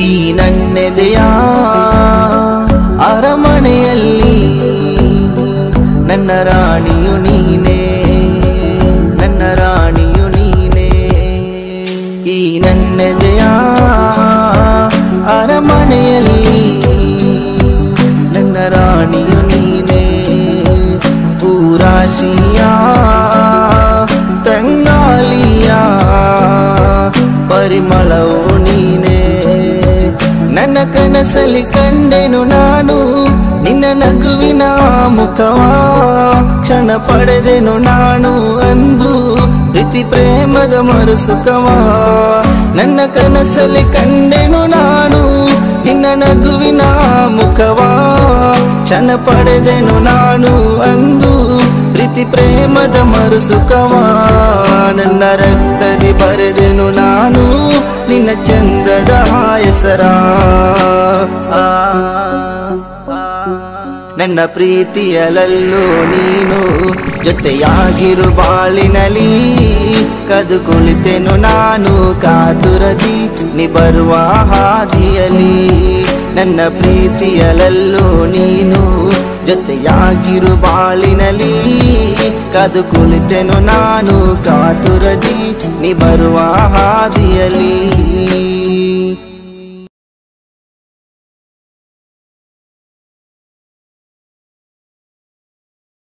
ಈ ನನ್ನೆದೆಯ? ಅರಮನೆಯಲ್ಲಿ ನನ್ನ ರಾಣಿಯು ನೀನೇ, ನನ್ನ ರಾಣಿಯು ನೀನೇ. ಈ ನನ್ನೆದೆಯ? ಅರಮನೆಯಲ್ಲಿ ನನ್ನ ರಾಣಿಯು ನೀನೇ. ಪೂರಾಶಿಯ ತಂಗಾಲಿಯ ಪರಿಮಳವು ಕನಸಲ್ಲಿ ಕಂಡೆನು ನಾನು. ನಿನ್ನ ನಗುವಿನ ಮುಖವಾ ಕ್ಷಣ ಪಡೆದೆನು ನಾನು ಅಂದು. ಪ್ರೀತಿ ಪ್ರೇಮದ ಮರುಸುಖವ ನನ್ನ ಕನಸಲ್ಲಿ ಕಂಡೆನು ನಾನು. ನಿನ್ನ ನಗುವಿನ ಮುಖವಾ ಕ್ಷಣ ಪಡೆದೆನು ನಾನು ಅಂದು. ಪ್ರೀತಿ ಪ್ರೇಮದ ಮರುಸುಖವ ನನ್ನ ರಕ್ತದಿ ಬರೆದೆನು ನಾನು. ನಿನ್ನ ಚಂದದ ಹೆಸರ ನನ್ನ ಪ್ರೀತಿಯಲಲ್ಲೂ ನೀನು. ಜೊತೆಯಾಗಿರು ಬಾಳಿನಲಿ ಕದು ಕುಳಿತೆನು ನಾನು. ಕಾತುರದಿ ನೀ ಬರುವ ಹಾದಿಯಲಿ ನನ್ನ ಪ್ರೀತಿಯಲಲ್ಲೂ ನೀನು. ಜೊತೆಯಾಗಿರು ಬಾಳಿನಲಿ ಕದು ಕುಳಿತೆನು ನಾನು. ಕಾತುರದಿ ನೀ ಬರುವ ಹಾದಿಯಲಿ